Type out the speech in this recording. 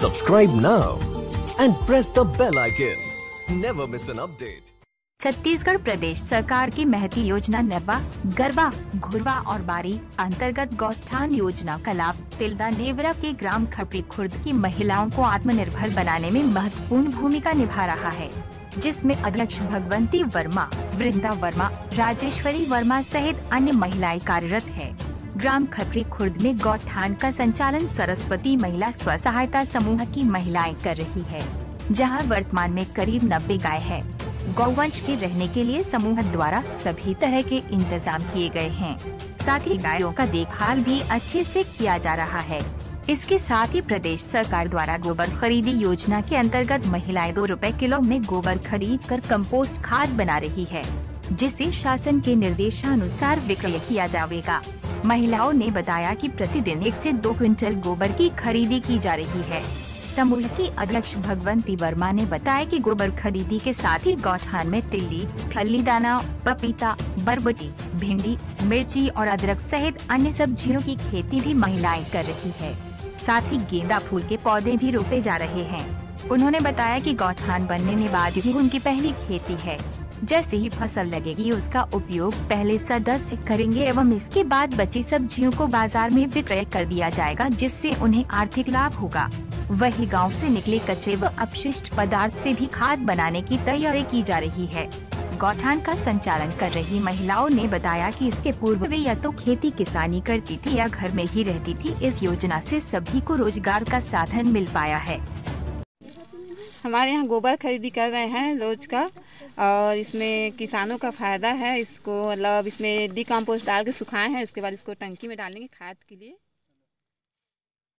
Subscribe now and press the bell icon. Never miss an update. Chhattisgarh प्रदेश सरकार की महती योजना नरवा गरबा घुरवा और बारी अंतर्गत गौठान योजना का लाभ तिलदा नेवरा के ग्राम खपरी खुर्द की महिलाओं को आत्मनिर्भर बनाने में महत्वपूर्ण भूमिका निभा रहा है, जिसमें अध्यक्ष भगवंती वर्मा, वृंदा वर्मा, राजेश्वरी वर्मा सहित अन्य महिलाएँ कार्यरत है ग्राम खपरी खुर्द में गौठान का संचालन सरस्वती महिला स्व सहायता समूह की महिलाएँ कर रही है, जहाँ वर्तमान में करीब नब्बे गाय है। गौवंश के रहने के लिए समूह द्वारा सभी तरह के इंतज़ाम किए गए हैं। साथ ही गायों का देखभाल भी अच्छे से किया जा रहा है। इसके साथ ही प्रदेश सरकार द्वारा गोबर खरीदी योजना के अंतर्गत महिलाएँ दो रुपए किलो में गोबर खरीद कर कम्पोस्ट खाद बना रही है, जिसे शासन के निर्देशानुसार विक्रय किया जाएगा। महिलाओं ने बताया कि प्रतिदिन एक से दो क्विंटल गोबर की खरीदी की जा रही है। समूह की अध्यक्ष भगवंती वर्मा ने बताया कि गोबर खरीदी के साथ ही गौठान में तिल्ली खल्ली दाना, पपीता, बरबटी, भिंडी, मिर्ची और अदरक सहित अन्य सब्जियों की खेती भी महिलाएँ कर रही है। साथ ही गेंदा फूल के पौधे भी रोपे जा रहे हैं। उन्होंने बताया कि गौठान बनने के बाद ही उनकी पहली खेती है। जैसे ही फ़सल लगेगी, उसका उपयोग पहले सदस्य करेंगे एवं इसके बाद बची सब्जियों को बाज़ार में विक्रय कर दिया जाएगा, जिससे उन्हें आर्थिक लाभ होगा। वही गाँव से निकले कच्चे व अपशिष्ट पदार्थ से भी खाद बनाने की तैयारी की जा रही है। गौठान का संचालन कर रही महिलाओं ने बताया कि इसके पूर्व वे या तो खेती किसानी करती थी या घर में ही रहती थी, इस योजना से सभी को रोज़गार का साधन मिल पाया है। हमारे यहाँ गोबर खरीदी कर रहे हैं रोज का और इसमें किसानों का फ़ायदा है। इसको मतलब इसमें डी कम्पोस्ट डाल के सुखाए हैं, उसके बाद इसको टंकी में डालेंगे खाद के लिए।